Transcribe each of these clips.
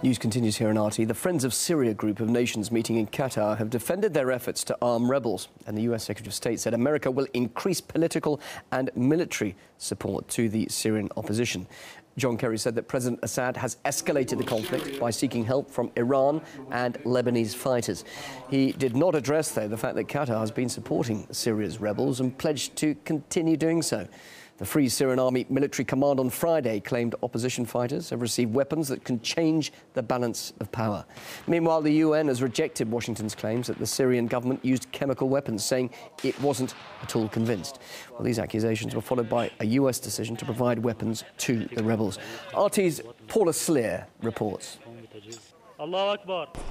News continues here in RT. The Friends of Syria group of nations meeting in Qatar have defended their efforts to arm rebels. And the US Secretary of State said America will increase political and military support to the Syrian opposition. John Kerry said that President Assad has escalated the conflict by seeking help from Iran and Lebanese fighters. He did not address, though, the fact that Qatar has been supporting Syria's rebels and pledged to continue doing so. The Free Syrian Army military command on Friday claimed opposition fighters have received weapons that can change the balance of power. Meanwhile, the UN has rejected Washington's claims that the Syrian government used chemical weapons, saying it wasn't at all convinced. Well, these accusations were followed by a US decision to provide weapons to the rebels. RT's Paula Slier reports.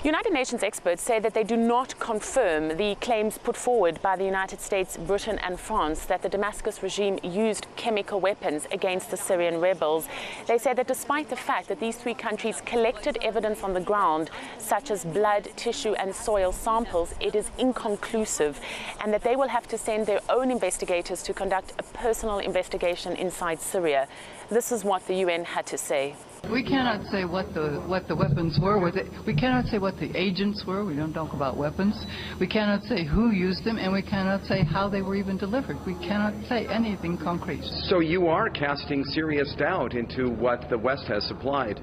United Nations experts say that they do not confirm the claims put forward by the United States, Britain and France that the Damascus regime used chemical weapons against the Syrian rebels. They say that despite the fact that these three countries collected evidence on the ground, such as blood, tissue and soil samples, it is inconclusive and that they will have to send their own investigators to conduct a personal investigation inside Syria. This is what the UN had to say. We cannot say what the what the weapons were. We cannot say what the agents were. We don't talk about weapons. We cannot say who used them, and we cannot say how they were even delivered. We cannot say anything concrete. So you are casting serious doubt into what the West has supplied,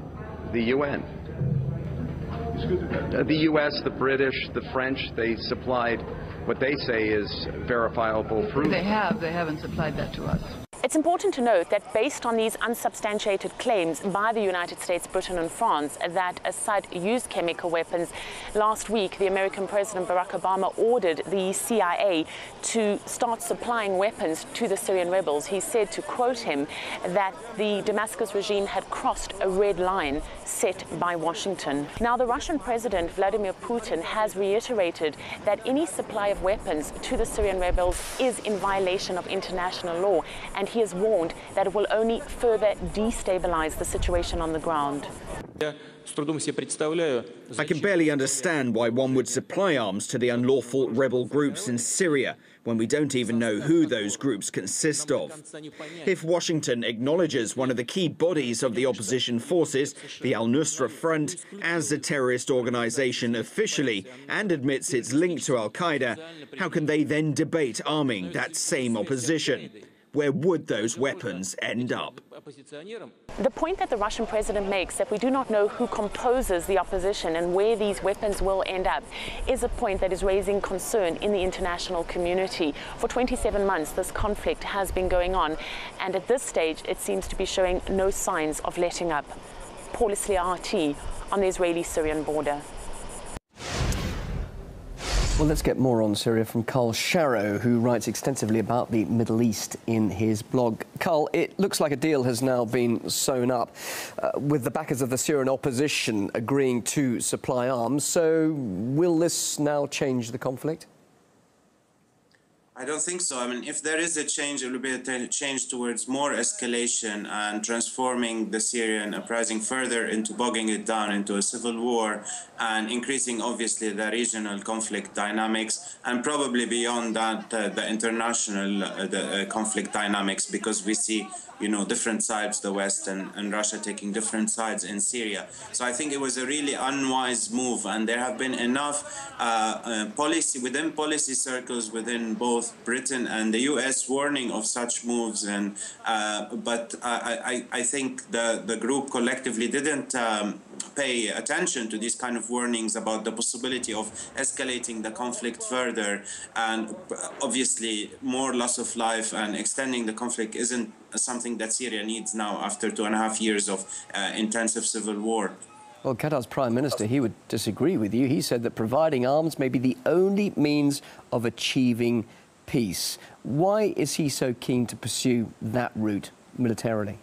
the UN. Uh, the U.S., the British, the French, they supplied what they say is verifiable proof. They have. They haven't supplied that to us. It's important to note that based on these unsubstantiated claims by the United States, Britain and France that Assad used chemical weapons, last week the American President Barack Obama ordered the CIA to start supplying weapons to the Syrian rebels. He said, to quote him, that the Damascus regime had crossed a red line set by Washington. Now, the Russian President Vladimir Putin has reiterated that any supply of weapons to the Syrian rebels is in violation of international law and he has warned that it will only further destabilize the situation on the ground. I can barely understand why one would supply arms to the unlawful rebel groups in Syria when we don't even know who those groups consist of. If Washington acknowledges one of the key bodies of the opposition forces, the Al Nusra Front, as a terrorist organization officially and admits its link to Al Qaeda, how can they then debate arming that same opposition? Where would those weapons end up? The point that the Russian president makes that we do not know who composes the opposition and where these weapons will end up is a point that is raising concern in the international community. For 27 months, this conflict has been going on, and at this stage, it seems to be showing no signs of letting up. Paula Slier RT on the Israeli-Syrian border. Well, let's get more on Syria from Karl Sharro, who writes extensively about the Middle East in his blog. Karl, it looks like a deal has now been sewn up uh, with the backers of the Syrian opposition agreeing to supply arms. So, will this now change the conflict? I don't think so. I mean, if there is a change, it will be a change towards more escalation and transforming the Syrian uprising further into bogging it down into a civil war and increasing, obviously, the regional conflict dynamics and probably beyond that, uh, the international uh, the, uh, conflict dynamics because we see you know, different sides, the West and, and Russia taking different sides in Syria. So I think it was a really unwise move, and there have been enough uh, uh, policy within policy circles within both Britain and the U.S. warning of such moves. And uh, but I, I, I think the the group collectively didn't. Um, pay attention to these kind of warnings about the possibility of escalating the conflict further and obviously more loss of life and extending the conflict isn't something that Syria needs now after two and a half years of uh, intensive civil war. Well, Qatar's prime minister, he would disagree with you. He said that providing arms may be the only means of achieving peace. Why is he so keen to pursue that route militarily?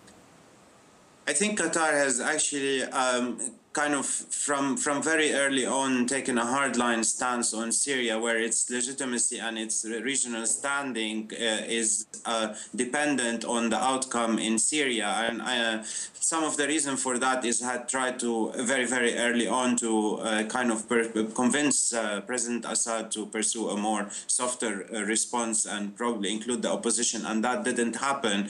I think Qatar has actually um, kind of from from very early on taken a hardline stance on Syria, where its legitimacy and its regional standing uh, is uh, dependent on the outcome in Syria, and uh, some of the reason for that is had tried to very very early on to uh, kind of convince uh, President Assad to pursue a more softer uh, response and probably include the opposition, and that didn't happen.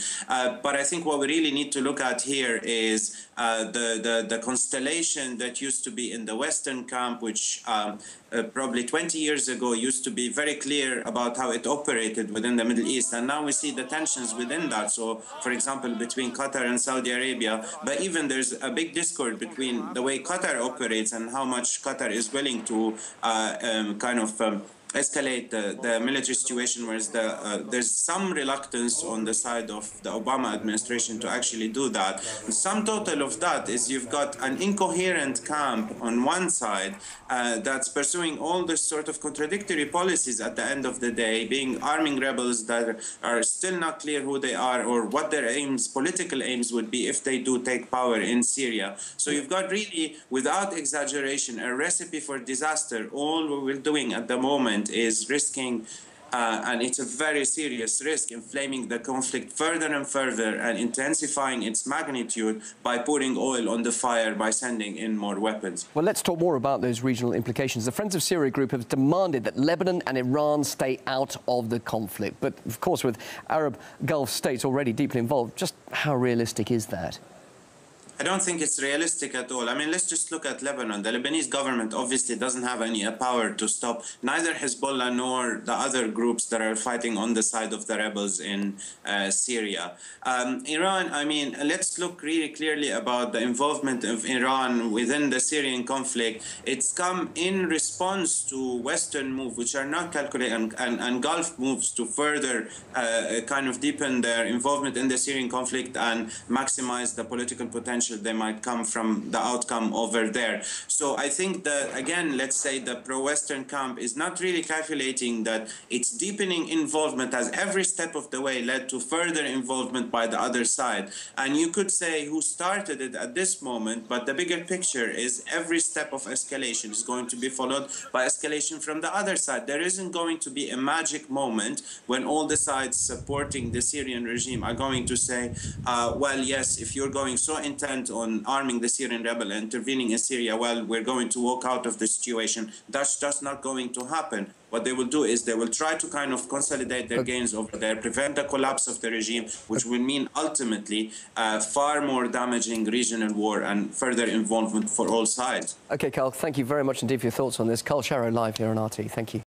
but I think what we really need to look at here is uh, the, the, the constellation that used to be in the Western camp, which um, uh, probably 20 years ago used to be very clear about how it operated within the Middle East. And now we see the tensions within that. So, for example, between Qatar and Saudi Arabia, but even there's a big discord between the way Qatar operates and how much Qatar is willing to uh, um, kind of um, escalate the, the military situation, whereas the, uh, there's some reluctance on the side of the Obama administration to actually do that. The sum total of that is you've got an incoherent camp on one side uh, that's pursuing all this sort of contradictory policies at the end of the day, being arming rebels that are still not clear who they are or what their aims, political aims would be if they do take power in Syria. So you've got really, without exaggeration, a recipe for disaster. All we're doing at the moment is risking uh, and it's a very serious risk, inflaming the conflict further and further and intensifying its magnitude by putting oil on the fire by sending in more weapons. Well, let's talk more about those regional implications. The Friends of Syria group have demanded that Lebanon and Iran stay out of the conflict. But, of course, with Arab Gulf states already deeply involved, just how realistic is that? I don't think it's realistic at all. I mean, let's just look at Lebanon. The Lebanese government obviously doesn't have any power to stop neither Hezbollah nor the other groups that are fighting on the side of the rebels in uh, Syria. Um, Iran, I mean, let's look really clearly about the involvement of Iran within the Syrian conflict. It's come in response to Western moves, which are not calculated, and, and, and Gulf moves to further uh, kind of deepen their involvement in the Syrian conflict and maximize the political potential they might come from the outcome over there. So I think that, again, let's say the pro-Western camp is not really calculating that its deepening involvement as every step of the way led to further involvement by the other side. And you could say who started it at this moment, but the bigger picture is every step of escalation is going to be followed by escalation from the other side. There isn't going to be a magic moment when all the sides supporting the Syrian regime are going to say, uh, well, yes, if you're going so intense on arming the Syrian rebel and intervening in Syria, well, we're going to walk out of the situation. That's just not going to happen. What they will do is they will try to kind of consolidate their gains over there, prevent the collapse of the regime, which will mean ultimately uh, far more damaging regional war and further involvement for all sides. OK, Karl, thank you very much indeed for your thoughts on this. Karl Sharro live here on RT. Thank you.